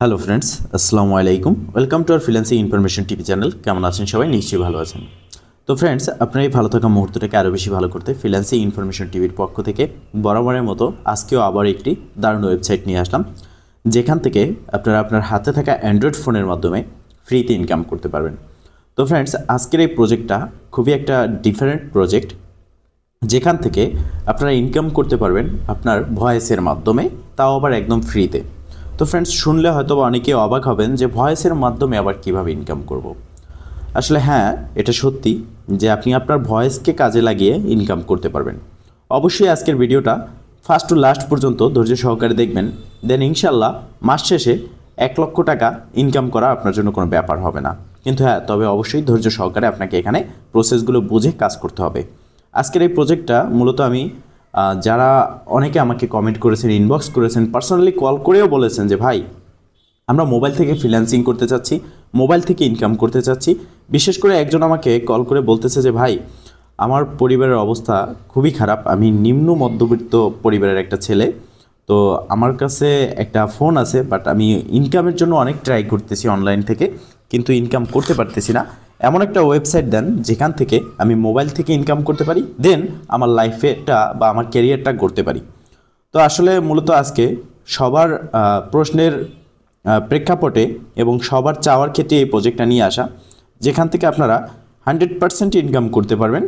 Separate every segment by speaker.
Speaker 1: Hello friends আসসালামু আলাইকুম welcome to our freelancing information TV channel কেমন আছেন সবাই? নিশ্চয়ই ভালো আছেন। তো ফ্রেন্ডস আপনার এই ভালো থাকা মুহূর্তটাকে আরও বেশি ভালো করতে ফ্রিল্যান্সিং ইনফরমেশন টিভির পক্ষ থেকে বরাবরের মতো আজকেও আবার একটি দারুণ ওয়েবসাইট নিয়ে আসলাম, যেখান থেকে আপনারা আপনার হাতে থাকা অ্যান্ড্রয়েড ফোনের মাধ্যমে ফ্রিতে ইনকাম করতে পারবেন। তো ফ্রেন্ডস আজকের এই প্রজেক্টটা খুবই একটা ডিফারেন্ট প্রজেক্ট যেখান থেকে আপনারা ইনকাম করতে পারবেন আপনার ভয়েসের মাধ্যমে, তাও আবার একদম ফ্রিতে তো ফ্রেন্ডস শুনলে হয়তো অনেকে অবাক হবেন যে ভয়েসের মাধ্যমে আবার কীভাবে ইনকাম করব। আসলে হ্যাঁ এটা সত্যি যে আপনি আপনার ভয়েসকে কাজে লাগিয়ে ইনকাম করতে পারবেন। অবশ্যই আজকের ভিডিওটা ফার্স্ট টু লাস্ট পর্যন্ত ধৈর্য সহকারে দেখবেন। দেন ইনশাল্লাহ মাস শেষে এক লক্ষ টাকা ইনকাম করা আপনার জন্য কোনো ব্যাপার হবে না। কিন্তু হ্যাঁ তবে অবশ্যই ধৈর্য সহকারে আপনাকে এখানে প্রসেসগুলো বুঝে কাজ করতে হবে। আজকের এই প্রজেক্টটা মূলত আমি যারা অনেকে আমাকে কমেন্ট করেছেন ইনবক্স করেছেন পার্সোনালি কল করেও বলেছেন যে, ভাই, আমরা মোবাইল থেকে ফ্রিল্যান্সিং করতে চাচ্ছি মোবাইল থেকে ইনকাম করতে চাচ্ছি। বিশেষ করে একজন আমাকে কল করে বলতেছে যে, ভাই, আমার পরিবারের অবস্থা খুবই খারাপ। আমি নিম্ন মধ্যবিত্ত পরিবারের একটা ছেলে। তো আমার কাছে একটা ফোন আছে বাট আমি ইনকামের জন্য অনেক ট্রাই করতেছি অনলাইন থেকে। কিন্তু ইনকাম করতে পারতেছি না। এমন একটা ওয়েবসাইট দেন, যেখান থেকে আমি মোবাইল থেকে ইনকাম করতে পারি দেন আমার লাইফেটা বা আমার ক্যারিয়ারটা গড়তে পারি। তো আসলে মূলত আজকে সবার প্রশ্নের প্রেক্ষাপটে এবং সবার চাওয়ার ক্ষেত্রে এই প্রজেক্টটা নিয়ে আসা, যেখান থেকে আপনারা হান্ড্রেড পার্সেন্ট ইনকাম করতে পারবেন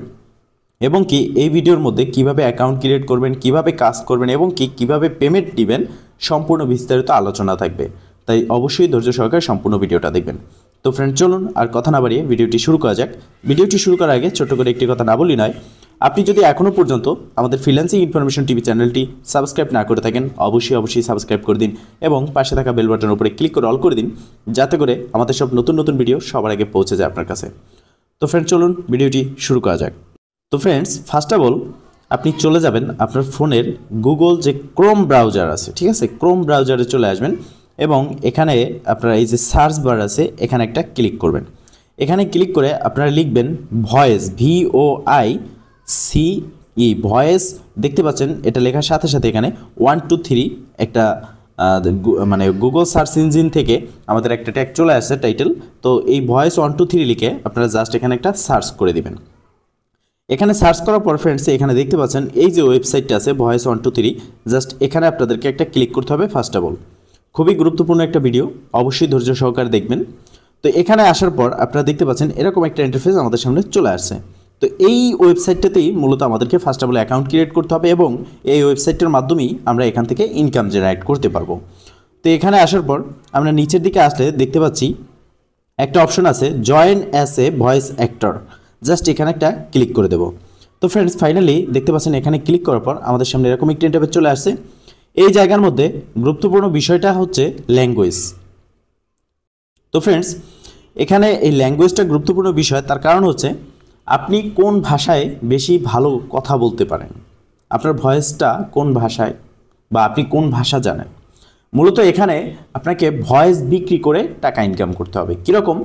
Speaker 1: এবং কি এই ভিডিওর মধ্যে কীভাবে অ্যাকাউন্ট ক্রিয়েট করবেন, কীভাবে কাজ করবেন এবং কি কীভাবে পেমেন্ট দিবেন, সম্পূর্ণ বিস্তারিত আলোচনা থাকবে। তাই অবশ্যই ধৈর্য সহকারে সম্পূর্ণ ভিডিওটা দেখবেন। তো ফ্রেন্ড চলুন আর কথা না বাড়িয়ে ভিডিওটি শুরু করা যাক। ভিডিওটি শুরু করার আগে ছোট করে একটি কথা না বলি নয়, আপনি যদি এখনও পর্যন্ত আমাদের ফ্রিল্যান্সিং ইনফরমেশন টিভি চ্যানেলটি সাবস্ক্রাইব না করে থাকেন, অবশ্যই অবশ্যই সাবস্ক্রাইব করে দিন এবং পাশে থাকা বেল বাটনের উপরে ক্লিক করে অল করে দিন, যাতে করে আমাদের সব নতুন নতুন ভিডিও সবার আগে পৌঁছে যায় আপনার কাছে। তো ফ্রেন্ড চলুন ভিডিওটি শুরু করা যাক। তো ফ্রেন্ডস ফার্স্ট অফ অল আপনি চলে যাবেন আপনার ফোনের গুগল যে ক্রোম ব্রাউজার আছে, ঠিক আছে? ক্রোম ব্রাউজারে চলে আসবেন। এবং এখানে আপনারা এই যে সার্চ বার আছে, এখানে একটা ক্লিক করবেন। এখানে ক্লিক করে আপনারা লিখবেন voice V O I C E voice. দেখতে পাচ্ছেন, এটা লেখার সাথে সাথে এখানে ওয়ান টু থ্রি একটা মানে গুগল সার্চ ইঞ্জিন থেকে আমাদের একটা ট্যাগ চলে আসছে টাইটেল তো এই ভয়েস ওয়ান টু থ্রি লিখে আপনারা জাস্ট এখানে একটা সার্চ করে দিবেন। এখানে সার্চ করার পর ফ্রেন্ডস এখানে দেখতে পাচ্ছেন, এই যে ওয়েবসাইটটা আছে, voice one two three just এখানে আপনাদেরকে একটা ক্লিক করতে হবে ফার্স্ট অফ অল খুবই গুরুত্বপূর্ণ একটা ভিডিও অবশ্যই ধৈর্য সহকারে দেখবেন। তো এখানে আসার পর আপনারা দেখতে পাচ্ছেন, এরকম একটা ইন্টারফেস আমাদের সামনে চলে আসছে। তো এই ওয়েবসাইটটাতেই মূলত আমাদেরকে first of all account create করতে হবে এবং এই ওয়েবসাইটটার মাধ্যমেই আমরা এখান থেকে ইনকাম জেনারেট করতে পারব। তো এখানে আসার পর আমরা নিচের দিকে আসলে দেখতে পাচ্ছি, একটা অপশন আছে join as a voice actor just এখানে একটা ক্লিক করে দেবো। তো ফ্রেন্ডস ফাইনালি দেখতে পাচ্ছেন, এখানে ক্লিক করার পর আমাদের সামনে এরকম একটি ইন্টারভেট চলে আসছে। এই জায়গার মধ্যে গুরুত্বপূর্ণ বিষয়টা হচ্ছে ল্যাঙ্গুয়েজ তো ফ্রেন্ডস এখানে এই ল্যাঙ্গুয়েজটা গুরুত্বপূর্ণ বিষয়, তার কারণ হচ্ছে আপনি কোন ভাষায় বেশি ভালো কথা বলতে পারেন? আপনার ভয়েসটা কোন ভাষায়? বা আপনি কোন ভাষা জানেন? মূলত এখানে আপনাকে ভয়েস বিক্রি করে টাকা ইনকাম করতে হবে। কীরকম?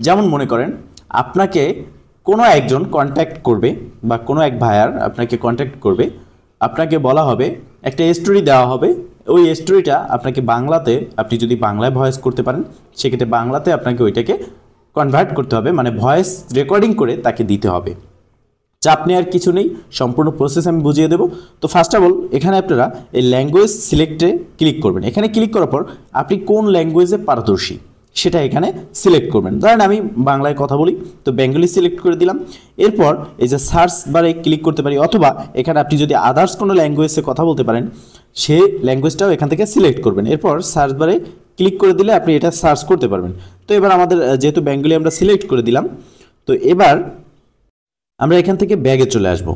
Speaker 1: যেমন মনে করেন, আপনাকে কোনো একজন কন্ট্যাক্ট করবে বা কোনো এক ভায়ার আপনাকে কন্ট্যাক্ট করবে। আপনাকে বলা হবে একটা স্টোরি দেওয়া হবে। ওই স্টোরিটা আপনাকে বাংলাতে, আপনি যদি বাংলায় ভয়েস করতে পারেন, সেক্ষেত্রে বাংলাতে আপনাকে ওইটাকে কনভার্ট করতে হবে মানে ভয়েস রেকর্ডিং করে তাকে দিতে হবে। চাপ নেওয়ার কিছু নেই, সম্পূর্ণ প্রসেস আমি বুঝিয়ে দেবো। তো ফার্স্ট অফ অল এখানে আপনারা এই ল্যাঙ্গুয়েজ সিলেক্টে ক্লিক করবেন। এখানে ক্লিক করার পর আপনি কোন ল্যাঙ্গুয়েজে পারদর্শী? সেটা এখানে সিলেক্ট করবেন। ধরেন আমি বাংলায় কথা বলি, তো বেঙ্গলি সিলেক্ট করে দিলাম। এরপর এই যে সার্চ বারে ক্লিক করতে পারি, অথবা এখানে আপনি যদি আদার্স কোনো ল্যাঙ্গুয়েজে কথা বলতে পারেন, সে ল্যাঙ্গুয়েজটাও এখান থেকে সিলেক্ট করবেন। এরপর সার্চ বারে ক্লিক করে দিলে আপনি এটা সার্চ করতে পারবেন। তো এবার আমাদের যেহেতু বেঙ্গলি আমরা সিলেক্ট করে দিলাম, তো এবার আমরা এখান থেকে ব্যাগে চলে আসব।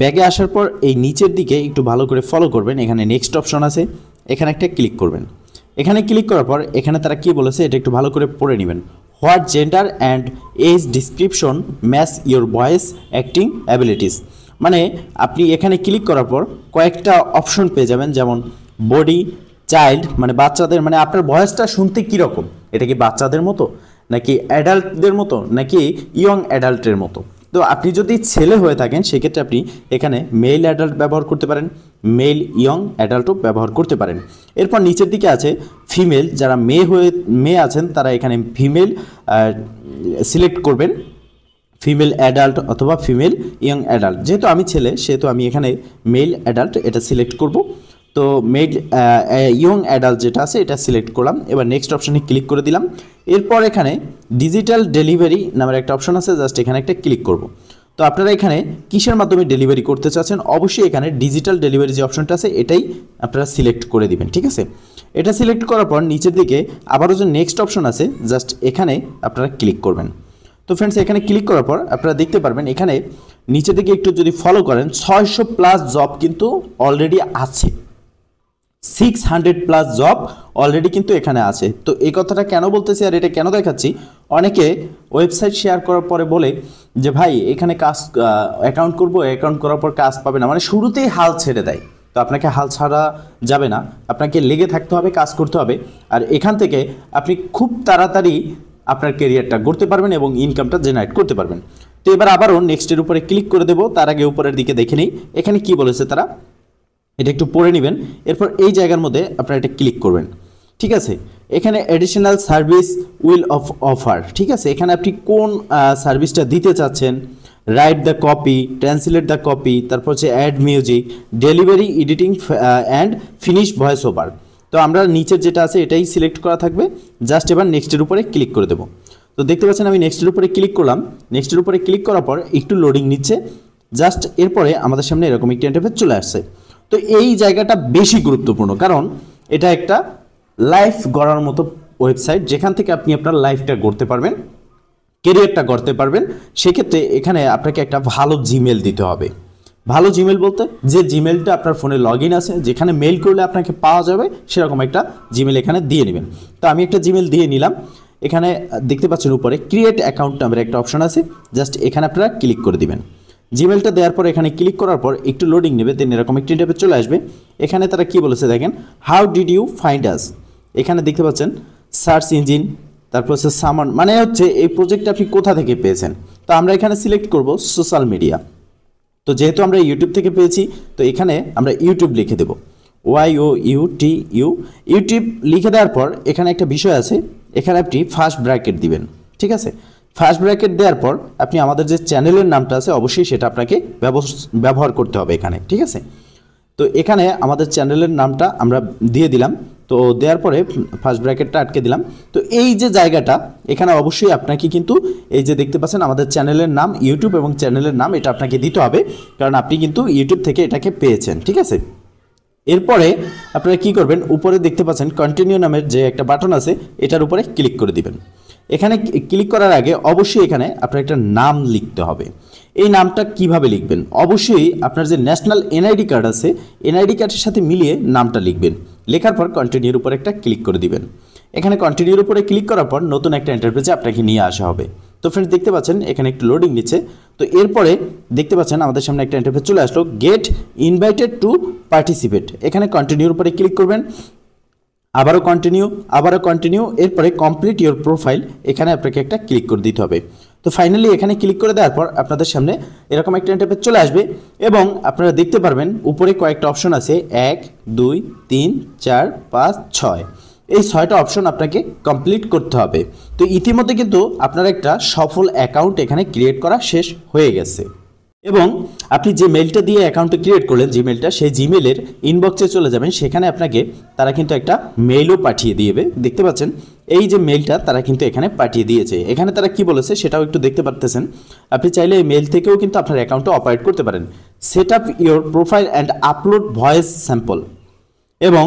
Speaker 1: ব্যাগে আসার পর এই নিচের দিকে একটু ভালো করে ফলো করবেন। এখানে নেক্সট অপশন আছে, এখানে একটা ক্লিক করবেন। এখানে ক্লিক করার পর এখানে তারা কি বলেছে এটা একটু ভালো করে পড়ে নেবেন। What gender and age description match your voice acting abilities মানে আপনি এখানে ক্লিক করার পর কয়েকটা অপশন পেয়ে যাবেন, যেমন বডি চাইল্ড মানে বাচ্চাদের মানে আপনার ভয়েসটা শুনতে কীরকম এটা কি বাচ্চাদের মতো? নাকি অ্যাডাল্টদের মতো? নাকি ইয়ং অ্যাডাল্টের মতো? তো আপনি যদি ছেলে হয়ে থাকেন, সেক্ষেত্রে আপনি এখানে মেল অ্যাডাল্ট ব্যবহার করতে পারেন মেল ইয়ং অ্যাডাল্টও ব্যবহার করতে পারেন। এরপর নিচের দিকে আছে ফিমেল যারা মেয়ে হয়ে, মেয়ে আছেন, তারা এখানে ফিমেল সিলেক্ট করবেন। ফিমেল অ্যাডাল্ট অথবা ফিমেল ইয়ং অ্যাডাল্ট যেহেতু আমি ছেলে, সেহেতু আমি এখানে মেল অ্যাডাল্ট এটা সিলেক্ট করব। তো মেড ইয়ং অ্যাডাল্ট যেটা আছে, এটা সিলেক্ট করলাম। এবার নেক্সট অপশানে ক্লিক করে দিলাম। এরপর এখানে ডিজিটাল ডেলিভারি নামের একটা অপশন আছে জাস্ট এখানে একটা ক্লিক করব। তো আপনারা এখানে কিসের মাধ্যমে ডেলিভারি করতে চাচ্ছেন? অবশ্যই এখানে ডিজিটাল ডেলিভারি যে অপশনটা আছে, এটাই আপনারা সিলেক্ট করে দিবেন, ঠিক আছে? এটা সিলেক্ট করার পর নিচের দিকে আবারও যে নেক্সট অপশন আছে জাস্ট এখানে আপনারা ক্লিক করবেন। তো ফ্রেন্ডস এখানে ক্লিক করার পর আপনারা দেখতে পারবেন, এখানে নিচের দিকে একটু যদি ফলো করেন, ছয়শো প্লাস জব কিন্তু অলরেডি আছে। Six hundred plus job already কিন্তু এখানে আছে। তো এই কথাটা কেন বলতেছি আর এটা কেন দেখাচ্ছি? অনেকে ওয়েবসাইট শেয়ার করার পরে বলে যে, ভাই, এখানে কাজ অ্যাকাউন্ট করব অ্যাকাউন্ট করার পর কাজ পাবে না। মানে শুরুতেই হাল ছেড়ে দেয়। তো আপনাকে হাল ছাড়া যাবে না। আপনাকে লেগে থাকতে হবে, কাজ করতে হবে। আর এখান থেকে আপনি খুব তাড়াতাড়ি আপনার কেরিয়ারটা গড়তে পারবেন এবং ইনকামটা জেনারেট করতে পারবেন। তো এবার আবারও নেক্সটের উপরে ক্লিক করে দেবো। তার আগে উপরের দিকে দেখে নিই। এখানে কি বলেছে তারা? এটা একটু পড়ে নেবেন। এরপর এই জায়গার মধ্যে আপনারা এটা ক্লিক করবেন। ঠিক আছে? এখানে additional service will of offer ঠিক আছে? এখানে আপনি কোন সার্ভিসটা দিতে চাচ্ছেন? Write the copy translate the copy তারপর হচ্ছে add music delivery editing and finish voice over তো আমরা নিচের যেটা আছে এটাই সিলেক্ট করা থাকবে। জাস্ট এবার নেক্সটের উপরে ক্লিক করে দেবো। তো দেখতে পাচ্ছেন আমি নেক্সটের উপরে ক্লিক করলাম। নেক্সটের উপরে ক্লিক করার পর একটু লোডিং নিচ্ছে। জাস্ট এরপরে আমাদের সামনে এরকম একটি ইন্টারফেস চলে আসছে। তো এই জায়গাটা বেশি গুরুত্বপূর্ণ। কারণ এটা একটা লাইফ গড়ার মতো ওয়েবসাইট যেখান থেকে আপনি আপনার লাইফটা গড়তে পারবেন কেরিয়ারটা গড়তে পারবেন। সেক্ষেত্রে এখানে আপনাকে একটা ভালো জিমেল দিতে হবে। ভালো জিমেল বলতে যে জিমেলটা আপনার ফোনে লগ ইন আছে, যেখানে মেল করলে আপনাকে পাওয়া যাবে, সেরকম একটা জিমেল এখানে দিয়ে নেবেন। তো আমি একটা জিমেল দিয়ে নিলাম। এখানে দেখতে পাচ্ছেন উপরে ক্রিয়েট অ্যাকাউন্ট নামের একটা অপশন আছে। জাস্ট এখানে আপনারা ক্লিক করে দিবেন। জিমেলটা দেওয়ার পর এখানে ক্লিক করার পর একটু লোডিং নেবে দেন এরকম একটি ইন্টারভিউ চলে আসবে। এখানে তারা কি বলেছে দেখেন? How did you find us এখানে দেখতে পাচ্ছেন সার্চ ইঞ্জিন তারপর হচ্ছে সামান মানে হচ্ছে এই প্রজেক্টটা আপনি কোথা থেকে পেয়েছেন? তো আমরা এখানে সিলেক্ট করব সোশ্যাল মিডিয়া তো যেহেতু আমরা ইউটিউব থেকে পেয়েছি, তো এখানে আমরা ইউটিউব লিখে দেব। Y O U T U YouTube লিখে দেওয়ার পর এখানে একটা বিষয় আছে, এখানে আপনি ফার্স্ট ব্র্যাকেট দিবেন, ঠিক আছে? ফার্স্ট ব্র্যাকেট দেওয়ার পর আপনি আমাদের যে চ্যানেলের নামটা আছে, অবশ্যই সেটা আপনাকে ব্যবহার করতে হবে এখানে, ঠিক আছে? তো এখানে আমাদের চ্যানেলের নামটা আমরা দিয়ে দিলাম। তো দেওয়ার পরে ফার্স্ট ব্র্যাকেটটা আটকে দিলাম। তো এই যে জায়গাটা, এখানে অবশ্যই আপনাকে কিন্তু এই যে দেখতে পাচ্ছেন আমাদের চ্যানেলের নাম ইউটিউব এবং চ্যানেলের নাম, এটা আপনাকে দিতে হবে। কারণ আপনি কিন্তু ইউটিউব থেকে এটাকে পেয়েছেন, ঠিক আছে? এরপরে আপনারা কি করবেন, উপরে দেখতে পাচ্ছেন কন্টিনিউ নামের যে একটা বাটন আছে, এটার উপরে ক্লিক করে দিবেন। এখানে ক্লিক করার আগে অবশ্যই এখানে আপনার একটা নাম লিখতে হবে। এই নামটা কীভাবে লিখবেন? অবশ্যই আপনার যে ন্যাশনাল এনআইডি কার্ড আছে এনআইডি কার্ডের সাথে মিলিয়ে নামটা লিখবেন। লেখার পর কন্টিনিউর উপর একটা ক্লিক করে দিবেন। এখানে কন্টিনিউর উপরে ক্লিক করার পর নতুন একটা ইন্টারপ্রেজে আপনাকে নিয়ে আসা হবে। তো ফ্রেন্ডস দেখতে পাচ্ছেন, এখানে একটু লোডিং নিচ্ছে। তো এরপরে দেখতে পাচ্ছেন, আমাদের সামনে একটা ইন্টারফেস চলে আসলো গেট ইনভাইটেড টু পার্টিসিপেট এখানে কন্টিনিউর উপরে ক্লিক করবেন। আবারও কন্টিনিউ আবারও কন্টিনিউ এরপরে কমপ্লিট ইওর প্রোফাইল এখানে আপনাকে একটা ক্লিক করে দিতে হবে। তো ফাইনালি এখানে ক্লিক করে দেওয়ার পর আপনাদের সামনে এরকম একটা ইন্টারফেস চলে আসবে এবং আপনারা দেখতে পারবেন উপরে কয়েকটা অপশন আছে, এক, দুই, তিন, চার, পাঁচ, ছয়। এই ছয়টা অপশন আপনাকে কমপ্লিট করতে হবে। তো ইতিমধ্যে কিন্তু আপনার একটা সফল অ্যাকাউন্ট এখানে ক্রিয়েট করা শেষ হয়ে গেছে। এবং আপনি যে মেলটা দিয়ে অ্যাকাউন্টে ক্রিয়েট করলেন জিমেলটা সেই জিমেলের ইনবক্সে চলে যাবেন। সেখানে আপনাকে তারা কিন্তু একটা মেলও পাঠিয়ে দিয়েবে দেখতে পাচ্ছেন? এই যে মেলটা তারা কিন্তু এখানে পাঠিয়ে দিয়েছে। এখানে তারা কি বলেছে সেটাও একটু দেখতে পারতেছেন। আপনি চাইলে এই মেল থেকেও কিন্তু আপনার অ্যাকাউন্টটা অপারেট করতে পারেন। Set up your profile and upload voice sample এবং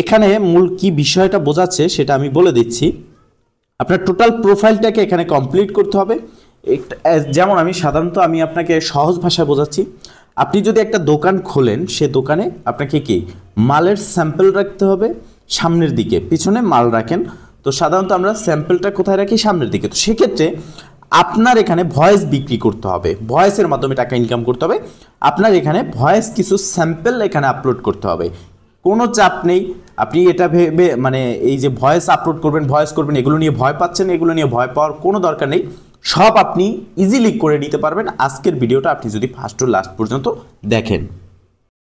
Speaker 1: এখানে মূল কি বিষয়টা বোঝাচ্ছে সেটা আমি বলে দিচ্ছি। আপনার টোটাল প্রোফাইলটাকে এখানে কমপ্লিট করতে হবে। যেমন আমি সাধারণত আমি আপনাকে সহজ ভাষায় বোঝাচ্ছি। আপনি যদি একটা দোকান খোলেন, সে দোকানে আপনাকে কি মালের স্যাম্পল রাখতে হবে সামনের দিকে, পিছনে মাল রাখেন। তো সাধারণত আমরা স্যাম্পলটা কোথায় রাখি? সামনের দিকে। তো সেক্ষেত্রে আপনার এখানে ভয়েস বিক্রি করতে হবে। ভয়েসের মাধ্যমে টাকা ইনকাম করতে হবে। আপনার এখানে ভয়েস কিছু স্যাম্পল এখানে আপলোড করতে হবে। কোনো চাপ নেই। আপনি এটা ভেবে মানে এই যে ভয়েস আপলোড করবেন ভয়েস করবেন, এগুলো নিয়ে ভয় পাচ্ছেন, এগুলো নিয়ে ভয় পাওয়ার কোনো দরকার নেই। সব আপনি ইজিলি করে নিতে পারবেন। আজকের ভিডিওটা আপনি যদি ফার্স্ট টু লাস্ট পর্যন্ত দেখেন।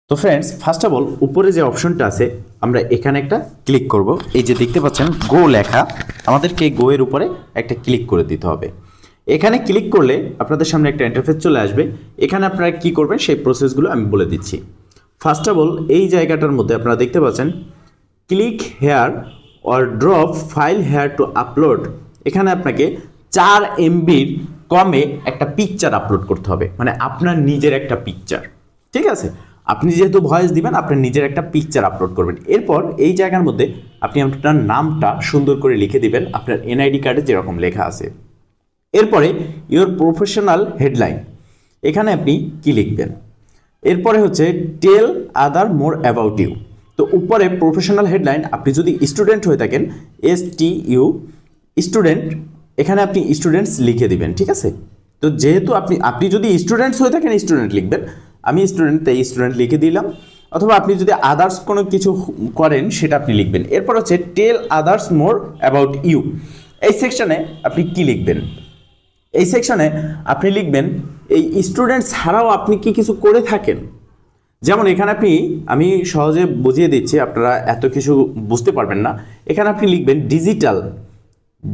Speaker 1: তো ফ্রেন্ডস ফার্স্ট অফ অল উপরে যে অপশনটা আছে, আমরা এখানে একটা ক্লিক করব। এই যে দেখতে পাচ্ছেন গো লেখা, আমাদেরকে গো এর উপরে একটা ক্লিক করে দিতে হবে। এখানে ক্লিক করলে আপনাদের সামনে একটা ইন্টারফেস চলে আসবে। এখানে আপনারা কি করবেন, সেই প্রসেসগুলো আমি বলে দিচ্ছি। ফার্স্ট অফ অল এই জায়গাটার মধ্যে আপনারা দেখতে পাচ্ছেন click here or drop file here to upload এখানে আপনাকে চার এমবির কমে একটা পিকচার আপলোড করতে হবে। মানে আপনার নিজের একটা পিকচার ঠিক আছে? আপনি যেহেতু ভয়েস দিবেন আপনার নিজের একটা পিকচার আপলোড করবেন। এরপর এই জায়গার মধ্যে আপনি আপনার নামটা সুন্দর করে লিখে দিবেন। আপনার এনআইডি কার্ডে যেরকম লেখা আছে। এরপরে ইওর প্রফেশনাল হেডলাইন এখানে আপনি কি লিখবেন? এরপরে হচ্ছে tell other more about you তো উপরে প্রফেশনাল হেডলাইন আপনি যদি স্টুডেন্ট হয়ে থাকেন এস টি ইউ স্টুডেন্ট এখানে আপনি স্টুডেন্টস লিখে দিবেন, ঠিক আছে? তো যেহেতু আপনি আপনি যদি স্টুডেন্টস হয়ে থাকেন স্টুডেন্ট লিখবেন। আমি স্টুডেন্ট তাই স্টুডেন্ট লিখে দিলাম। অথবা আপনি যদি আদার্স কোনো কিছু করেন, সেটা আপনি লিখবেন। এরপর হচ্ছে tell others more about you এই সেকশনে আপনি কি লিখবেন? এই সেকশনে আপনি লিখবেন, এই স্টুডেন্ট ছাড়াও আপনি কি কিছু করে থাকেন? যেমন এখানে আপনি, আমি সহজে বুঝিয়ে দিচ্ছি, আপনারা এত কিছু বুঝতে পারবেন না। এখানে আপনি লিখবেন ডিজিটাল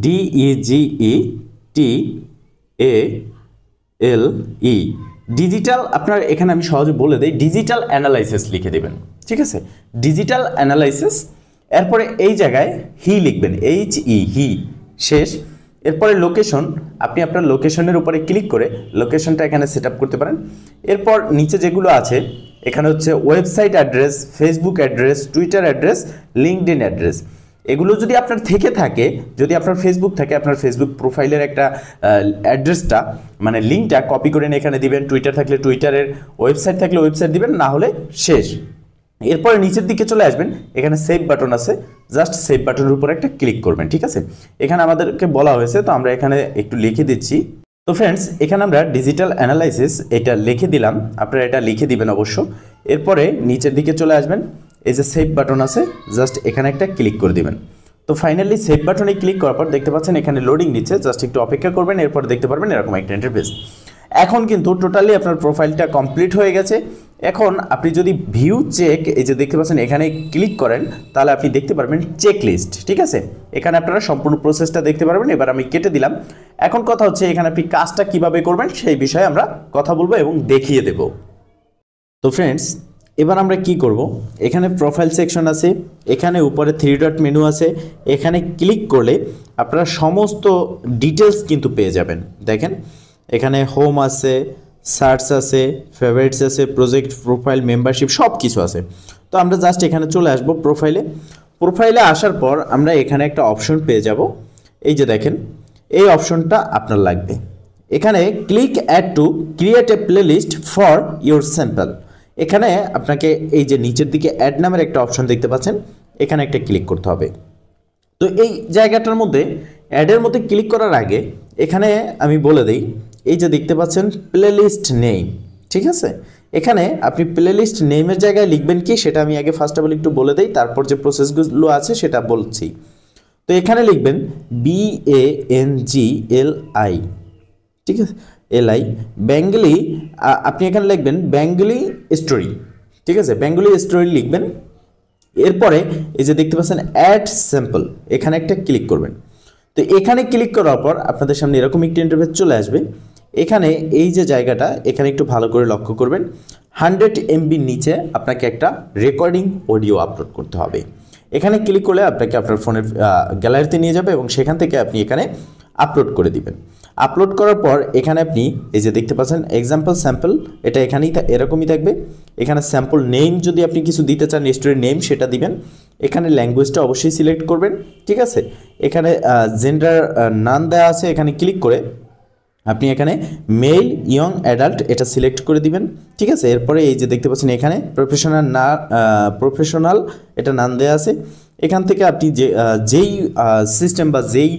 Speaker 1: ডিইজিই টি এ এল ই ডিজিটাল আপনার এখানে আমি সহজে বলে দিই ডিজিটাল অ্যানালাইসিস লিখে দেবেন, ঠিক আছে? ডিজিটাল অ্যানালাইসিস এরপরে এই জায়গায় হি লিখবেন এইচ ই হি শেষ। এরপরে লোকেশন আপনি আপনার লোকেশনের উপরে ক্লিক করে লোকেশনটা এখানে সেট করতে পারেন। এরপর নিচে যেগুলো আছে, এখানে হচ্ছে website address Facebook address Twitter address linked address এগুলো যদি আপনার থেকে থাকে, যদি আপনার ফেসবুক থাকে, আপনার ফেসবুক প্রোফাইলের একটা অ্যাড্রেসটা মানে লিঙ্কটা কপি করে এখানে দিবেন টুইটার থাকলে টুইটারের ওয়েবসাইট থাকলে ওয়েবসাইট দিবেন, না হলে শেষ। এরপরে নিচের দিকে চলে আসবেন, এখানে সেভ বাটন আছে জাস্ট সেভ বাটনের উপর একটা ক্লিক করবেন, ঠিক আছে? এখানে আমাদেরকে বলা হয়েছে, তো আমরা এখানে একটু লিখে দিচ্ছি। তো ফ্রেন্ডস এখানে আমরা ডিজিটাল অ্যানালাইসিস এটা লিখে দিলাম, আপনারা এটা লিখে দিবেন অবশ্য। এরপরে নিচের দিকে চলে আসবেন এই যে সেভ বাটন আছে জাস্ট এখানে একটা ক্লিক করে দিবেন। তো ফাইনালি সেভ বাটনে ক্লিক করার পর দেখতে পাচ্ছেন এখানে লোডিং নিচ্ছে জাস্ট একটু অপেক্ষা করবেন, এরপর দেখতে পারবেন এরকম একটা ইন্টারফেস এখন কিন্তু টোটালি আপনার প্রোফাইলটা কমপ্লিট হয়ে গেছে। এখন আপনি যদি ভিউ চেক এই যে দেখতে পাচ্ছেন এখানে ক্লিক করেন, তাহলে আপনি দেখতে পারবেন চেক লিস্ট ঠিক আছে? এখানে আপনারা সম্পূর্ণ প্রসেসটা দেখতে পারবেন, এবার আমি কেটে দিলাম। এখন কথা হচ্ছে এখানে আপনি কাজটা কীভাবে করবেন, সেই বিষয়ে আমরা কথা বলব এবং দেখিয়ে দেব। তো ফ্রেন্ডস এবার আমরা কি করব? এখানে প্রোফাইল সেকশন আছে, এখানে উপরে থ্রি ডট মেনু আছে, এখানে ক্লিক করলে আপনারা সমস্ত ডিটেলস কিন্তু পেয়ে যাবেন। দেখেন, এখানে হোম আছে সার্চ আছে ফেভারিটস আছে প্রজেক্ট প্রোফাইল মেম্বারশিপ সব কিছু আছে। তো আমরা জাস্ট এখানে চলে আসব প্রোফাইলে প্রোফাইলে আসার পর আমরা এখানে একটা অপশন পেয়ে যাব। এই যে দেখেন, এই অপশনটা আপনার লাগবে। এখানে click add to create a playlist for your sample এখানে আপনাকে এই যে নিচের দিকে অ্যাড নামের একটা অপশন দেখতে পাচ্ছেন, এখানে একটা ক্লিক করতে হবে। তো এই জায়গাটার মধ্যে অ্যাডের মধ্যে ক্লিক করার আগে এখানে আমি বলে দিই, এই যে দেখতে পাচ্ছেন প্লেলিস্ট নেই ঠিক আছে? এখানে আপনি প্লেলিস্ট নেমের জায়গায় লিখবেন কি, সেটা আমি আগে ফার্স্ট অফ অল একটু বলে দিই, তারপর যে প্রসেসগুলো আছে সেটা বলছি। তো এখানে লিখবেন B A N G L I ঠিক আছে? এল আই বেঙ্গলি আপনি এখানে লিখবেন বেঙ্গলি স্টোরি ঠিক আছে? বেঙ্গলি স্টোরি লিখবেন। এরপরে এই যে দেখতে পাচ্ছেন অ্যাড স্যাম্পল এখানে একটা ক্লিক করবেন। তো এখানে ক্লিক করার পর আপনাদের সামনে এরকম একটি ইন্টারভেস চলে আসবে। এখানে এই যে জায়গাটা, এখানে একটু ভালো করে লক্ষ্য করবেন। হান্ড্রেড এমবির নিচে আপনাকে একটা রেকর্ডিং অডিও আপলোড করতে হবে। এখানে ক্লিক করলে আপনাকে আপনার ফোনের গ্যালারিতে নিয়ে যাবে এবং সেখান থেকে আপনি এখানে আপলোড করে দিবেন। আপলোড করার পর এখানে আপনি এই যে দেখতে পাচ্ছেন এক্সাম্পল স্যাম্পল এটা এখানেই এরকমই থাকবে। এখানে স্যাম্পল নেম যদি আপনি কিছু দিতে চান স্টোরি নেম সেটা দিবেন। এখানে ল্যাঙ্গুয়েজটা অবশ্যই সিলেক্ট করবেন, ঠিক আছে? এখানে জেন্ডার নান দেওয়া আছে, এখানে ক্লিক করে আপনি এখানে মেল ইয়ং অ্যাডাল্ট এটা সিলেক্ট করে দিবেন, ঠিক আছে? এরপরে এই যে দেখতে পাচ্ছেন এখানে প্রফেশনাল না প্রফেশনাল এটা নাম দেওয়া আছে। এখান থেকে আপনি যে যেই সিস্টেম বা যেই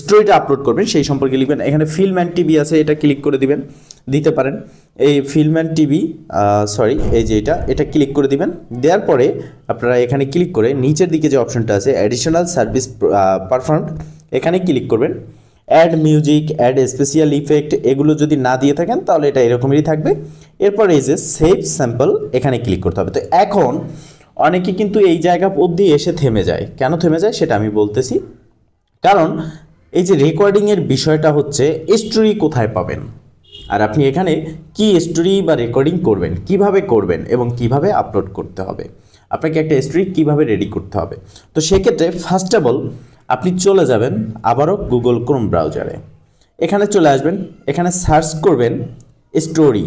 Speaker 1: স্টোরিটা আপলোড করবেন, সেই সম্পর্কে লিখবেন। এখানে ফিল্ম অ্যান্ড টিভি আছে, এটা ক্লিক করে দিবেন, দিতে পারেন। এই ফিল্ম অ্যান্ড টিভি সরি এই যে এটা এটা ক্লিক করে দিবেন। দেওয়ার পরে আপনারা এখানে ক্লিক করে নিচের দিকে যে অপশনটা আছে অ্যাডিশনাল সার্ভিস পারফর্ম এখানে ক্লিক করবেন। Add music add special effect এগুলো যদি না দিয়ে থাকেন, তাহলে এটা এরকমই থাকবে। এরপর এই যে সেভ স্যাম্পল এখানে ক্লিক করতে হবে। তো এখন অনেকে কিন্তু এই জায়গা অবধি এসে থেমে যায়। কেন থেমে যায় সেটা আমি বলতেছি। কারণ এই যে রেকর্ডিংয়ের বিষয়টা হচ্ছে স্টোরি কোথায় পাবেন? আর আপনি এখানে কি স্টোরি বা রেকর্ডিং করবেন, কীভাবে করবেন এবং কীভাবে আপলোড করতে হবে? আপনাকে একটা স্টোরি কীভাবে রেডি করতে হবে? তো সেক্ষেত্রে ফার্স্ট অফ অল আপনি চলে যাবেন আবারও গুগল ক্রোম ব্রাউজারে এখানে চলে আসবেন, এখানে সার্চ করবেন স্টোরি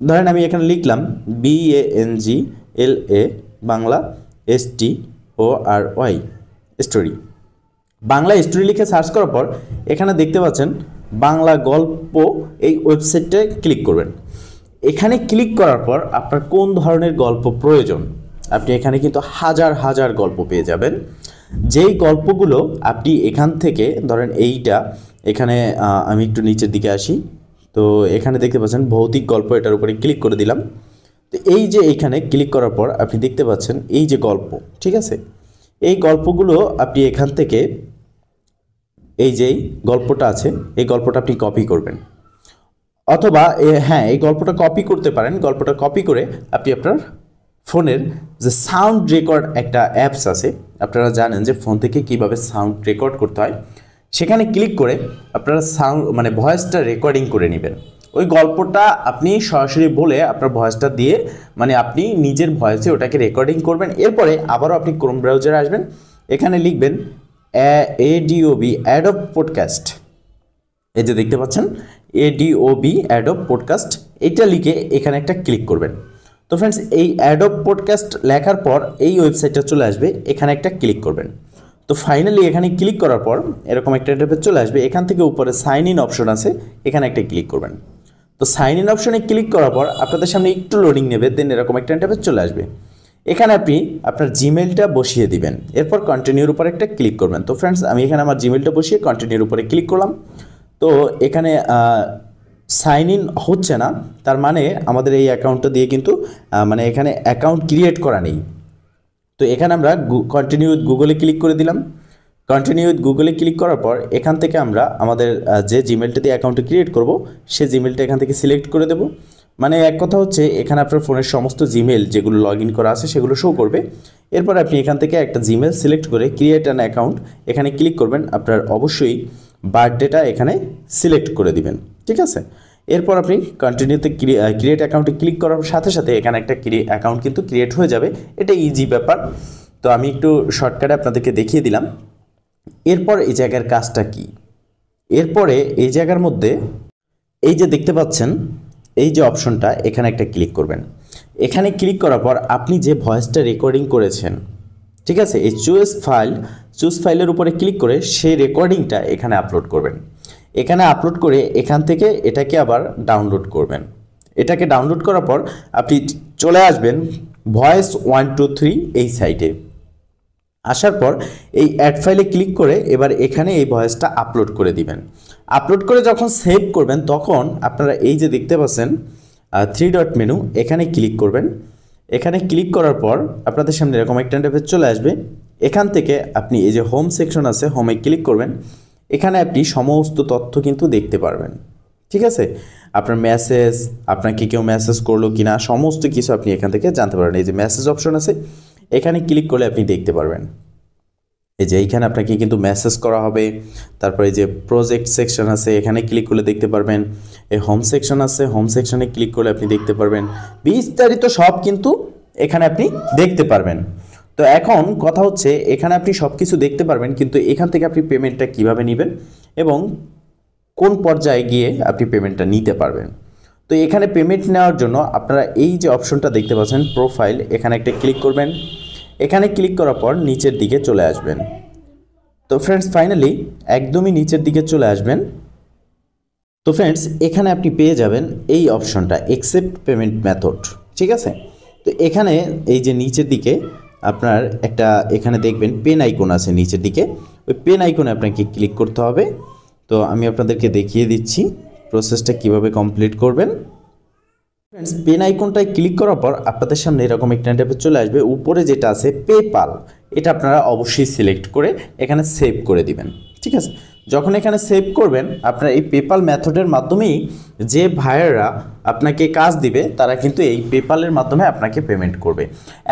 Speaker 1: ধরেন আমি এখানে লিখলাম B A N G L A Bangla S T O R Y story Bangla story লিখে সার্চ করার পর এখানে দেখতে পাচ্ছেন বাংলা গল্প এই ওয়েবসাইটে ক্লিক করবেন। এখানে ক্লিক করার পর আপনার কোন ধরনের গল্প প্রয়োজন, আপনি এখানে কিন্তু হাজার হাজার গল্প পেয়ে যাবেন। যেই গল্পগুলো আপনি এখান থেকে, ধরেন এইটা, এখানে আমি একটু নিচের দিকে আসি। তো এখানে দেখতে পাচ্ছেন ভৌতিক গল্প এটার উপরে ক্লিক করে দিলাম। তো এই যে এখানে ক্লিক করার পর আপনি দেখতে পাচ্ছেন এই যে গল্প, ঠিক আছে? এই গল্পগুলো আপনি এখান থেকে এই যেই গল্পটা আছে, এই গল্পটা আপনি কপি করবেন। অথবা হ্যাঁ এই গল্পটা কপি করতে পারেন। গল্পটা কপি করে আপনি আপনার ফোনের যে সাউন্ড রেকর্ড একটা অ্যাপস আছে, আপনারা জানেন যে ফোন থেকে কীভাবে সাউন্ড রেকর্ড করতে হয়, সেখানে ক্লিক করে আপনারা সাউন্ড মানে ভয়েসটা রেকর্ডিং করে নেবেন। ওই গল্পটা আপনি সরাসরি বলে আপনার ভয়েসটা দিয়ে মানে আপনি নিজের ভয়েসে ওটাকে রেকর্ডিং করবেন। এরপরে আবারও আপনি ক্রোম ব্রাউজারে আসবেন। এখানে লিখবেন এডিওবি অ্যাড অফ পডকাস্ট এই যে দেখতে পাচ্ছেন এডিওবি অ্যাডব পডকাস্ট এটা লিখে এখানে একটা ক্লিক করবেন। তো ফ্রেন্ডস এই অ্যাডব পডকাস্ট লেখার পর এই ওয়েবসাইটটা চলে আসবে, এখানে একটা ক্লিক করবেন। তো ফাইনালি এখানে ক্লিক করার পর এরকম একটা ইন্টারফেস চলে আসবে। এখান থেকে উপরে সাইন ইন অপশন আছে, এখানে একটা ক্লিক করবেন। তো সাইন ইন অপশনে ক্লিক করার পর আপনাদের সামনে একটু লোডিং নেবে দেন এরকম একটা ইন্টারফেস চলে আসবে। এখানে আপনি আপনার জিমেলটা বসিয়ে দিবেন। এরপর কন্টিনিউর উপর একটা ক্লিক করবেন। তো ফ্রেন্ডস আমি এখানে আমার জিমেলটা বসিয়ে কন্টিনিউর উপরে ক্লিক করলাম। তো এখানে সাইন ইন হচ্ছে না, তার মানে আমাদের এই অ্যাকাউন্টটা দিয়ে কিন্তু মানে এখানে অ্যাকাউন্ট ক্রিয়েট করা নেই। তো এখানে আমরা কন্টিনিউ গুগলে ক্লিক করে দিলাম। কন্টিনিউ উইথ গুগলে ক্লিক করার পর, এখান থেকে আমরা আমাদের যে জিমেলটা দিয়ে অ্যাকাউন্টটা ক্রিয়েট করব, সে জিমেলটা এখান থেকে সিলেক্ট করে দেব। মানে এক কথা হচ্ছে, এখানে আপনার ফোনের সমস্ত জিমেল যেগুলো লগ ইন করা আছে, সেগুলো শো করবে। এরপর আপনি এখান থেকে একটা জিমেল সিলেক্ট করে ক্রিয়েট অ্যান অ্যাকাউন্ট এখানে ক্লিক করবেন, আপনার অবশ্যই বার্থডেটা এখানে সিলেক্ট করে দিবেন। ঠিক আছে? এরপর আপনি কন্টিনিউতে ক্রিয়েট অ্যাকাউন্টে ক্লিক করার সাথে সাথে এখানে একটা অ্যাকাউন্ট কিন্তু ক্রিয়েট হয়ে যাবে। এটা ইজি ব্যাপার। তো আমি একটু শর্টকাটে আপনাদেরকে দেখিয়ে দিলাম। এরপর এই জায়গার কাজটা কি? এরপরে এই জায়গার মধ্যে এই যে দেখতে পাচ্ছেন, এই যে অপশনটা, এখানে একটা ক্লিক করবেন। এখানে ক্লিক করার পর আপনি যে ভয়েসটা রেকর্ডিং করেছেন, ঠিক আছে? এই চুজ ফাইল চুজ ফাইলের উপরে ক্লিক করে সেই রেকর্ডিংটা এখানে আপলোড করবেন। এখানে আপলোড করে এখান থেকে এটাকে আবার ডাউনলোড করবেন। এটাকে ডাউনলোড করার পর আপনি চলে আসবেন ভয়েস ওয়ান টু থ্রি এই সাইটে। আসার পর এই অ্যাড ফাইলে ক্লিক করে এবার এখানে এই ভয়েসটা আপলোড করে দিবেন। আপলোড করে যখন সেভ করবেন, তখন আপনারা এই যে দেখতে পাচ্ছেন থ্রি ডট মেনু এখানে ক্লিক করবেন। এখানে ক্লিক করার পর আপনাদের সামনে এরকম একটা ইন্টারফেস চলে আসবে। এখান থেকে আপনি এই যে হোম সেকশন আছে হোমে ক্লিক করবেন। এখানে আপনি সমস্ত তথ্য কিন্তু দেখতে পারবেন। ঠিক আছে? আপনার মেসেজ আপনাকে কেউ মেসেজ করল কিনা, সমস্ত কিছু আপনি এখান থেকে জানতে পারবেন। এই যে মেসেজ অপশন আছে এখানে ক্লিক করলে আপনি দেখতে পারবেন। এই যে এইখানে আপনাকে কিন্তু মেসেজ করা হবে। তারপরে যে প্রজেক্ট সেকশন আছে, এখানে ক্লিক করলে দেখতে পারবেন। এই হোম সেকশন আছে হোম সেকশনে ক্লিক করলে আপনি দেখতে পারবেন। বিস্তারিত সব কিন্তু এখানে আপনি দেখতে পারবেন। তো এখন কথা হচ্ছে, এখানে আপনি সব কিছু দেখতে পারবেন, কিন্তু এখান থেকে আপনি পেমেন্টটা কীভাবে নেবেন এবং কোন পর্যায়ে গিয়ে আপনি পেমেন্টটা নিতে পারবেন। তো এখানে পেমেন্ট নেওয়ার জন্য আপনারা এই যে অপশনটা দেখতে পাচ্ছেন প্রোফাইল এখানে একটা ক্লিক করবেন। এখানে ক্লিক করার পর নিচের দিকে চলে আসবেন। তো ফ্রেন্ডস ফাইনালি একদমই নিচের দিকে চলে আসবেন। তো ফ্রেন্ডস এখানে আপনি পেয়ে যাবেন এই অপশনটা একসেপ্ট পেমেন্ট মেথড ঠিক আছে? তো এখানে এই যে নিচের দিকে আপনার একটা এখানে দেখবেন পেন আইকন আছে নিচের দিকে। ওই পেন আইকনে আপনাকে ক্লিক করতে হবে। তো আমি আপনাদেরকে দেখিয়ে দিচ্ছি। প্রসেসটা কীভাবে কমপ্লিট করবেন? ফ্রেন্ডস পেন আইকনটায় ক্লিক করার পর আপনাদের সামনে এরকম একটা টাইপের চলে আসবে। উপরে যেটা আছে পেপাল এটা আপনারা অবশ্যই সিলেক্ট করে এখানে সেভ করে দিবেন। ঠিক আছে? যখন এখানে সেভ করবেন, আপনার এই পেপাল মেথডের মাধ্যমেই যে ভাইয়েরা আপনাকে কাজ দিবে, তারা কিন্তু এই পেপালের মাধ্যমে আপনাকে পেমেন্ট করবে।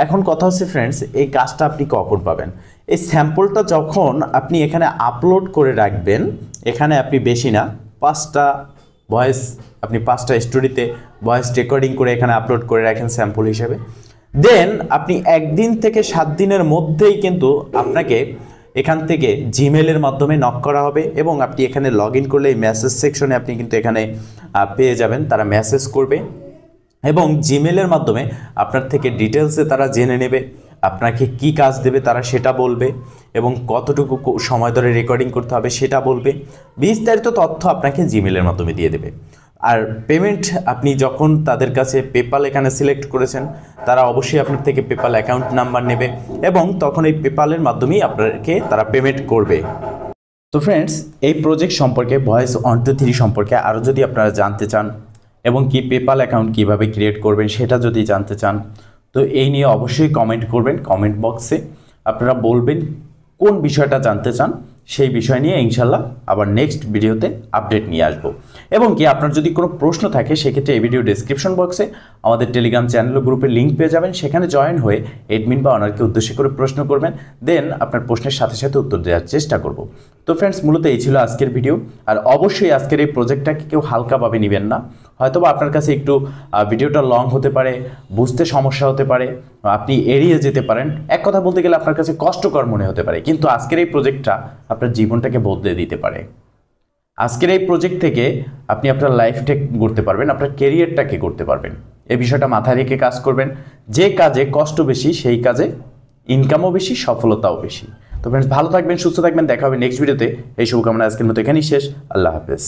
Speaker 1: এখন কথা হচ্ছে ফ্রেন্ডস এই কাজটা আপনি কখন পাবেন? এই স্যাম্পলটা যখন আপনি এখানে আপলোড করে রাখবেন, এখানে আপনি বেশি না, পাঁচটা ভয়েস, আপনি পাঁচটা স্টোরিতে ভয়েস রেকর্ডিং করে এখানে আপলোড করে রাখেন স্যাম্পল হিসেবে। দেন আপনি একদিন থেকে সাত দিনের মধ্যেই কিন্তু আপনাকে এখান থেকে জিমেলের মাধ্যমে নক করা হবে এবং আপনি এখানে লগ ইন করলে এই মেসেজ সেকশনে আপনি কিন্তু এখানে পেয়ে যাবেন, তারা মেসেজ করবে। এবং জিমেলের মাধ্যমে আপনার থেকে ডিটেলসে তারা জেনে নেবে। আপনাকে কি কাজ দেবে তারা সেটা বলবে এবং কতটুকু সময় ধরে রেকর্ডিং করতে হবে সেটা বলবে। বিস্তারিত তথ্য আপনাকে জিমেলের মাধ্যমে দিয়ে দেবে। আর পেমেন্ট আপনি যখন তাদের কাছে পেপাল এখানে সিলেক্ট করেছেন, তারা অবশ্যই আপনার থেকে পেপাল অ্যাকাউন্ট নাম্বার নেবে এবং তখন এই পেপালের মাধ্যমেই আপনাকে তারা পেমেন্ট করবে। তো ফ্রেন্ডস এই প্রজেক্ট সম্পর্কে ভয়েস অন টু থ্রি সম্পর্কে আরও যদি আপনারা জানতে চান এবং কি পেপাল অ্যাকাউন্ট কীভাবে ক্রিয়েট করবেন সেটা যদি জানতে চান তো এই নিয়ে অবশ্যই কমেন্ট করবেন কমেন্ট বক্সে আপনারা বলবেন কোন বিষয়টা জানতে চান, সেই বিষয় নিয়ে ইনশাল্লাহ আবার নেক্সট ভিডিওতে আপডেট নিয়ে আসব। এবং কি আপনার যদি কোনো প্রশ্ন থাকে, সেক্ষেত্রে এই ভিডিও ডেসক্রিপশন বক্সে আমাদের টেলিগ্রাম চ্যানেল ও গ্রুপের লিঙ্ক পেয়ে যাবেন। সেখানে জয়েন হয়ে এডমিন বা অনারকে উদ্দেশ্য করে প্রশ্ন করবেন দেন আপনার প্রশ্নের সাথে সাথে উত্তর দেওয়ার চেষ্টা করব। তো ফ্রেন্ডস মূলত এই ছিল আজকের ভিডিও আর অবশ্যই আজকের এই প্রজেক্টটাকে কেউ হালকাভাবে নেবেন না। হয়তোবা আপনার কাছে একটু ভিডিওটা লং হতে পারে, বুঝতে সমস্যা হতে পারে, আপনি এড়িয়ে যেতে পারেন। এক কথা বলতে গেলে আপনার কাছে কষ্টকর মনে হতে পারে, কিন্তু আজকের এই প্রজেক্টটা আপনার জীবনটাকে বদলে দিতে পারে। আজকের এই প্রজেক্ট থেকে আপনি আপনার লাইফটা করতে পারবেন, আপনার কেরিয়ারটাকে করতে পারবেন। এই বিষয়টা মাথায় রেখে কাজ করবেন। যে কাজে কষ্ট বেশি, সেই কাজে ইনকামও বেশি, সফলতাও বেশি। তো ফ্রেন্ডস ভালো থাকবেন, সুস্থ থাকবেন, দেখা হবে নেক্সট ভিডিওতে এই শুভকামনা আজকের মতো এখানেই শেষ। আল্লাহ হাফেজ।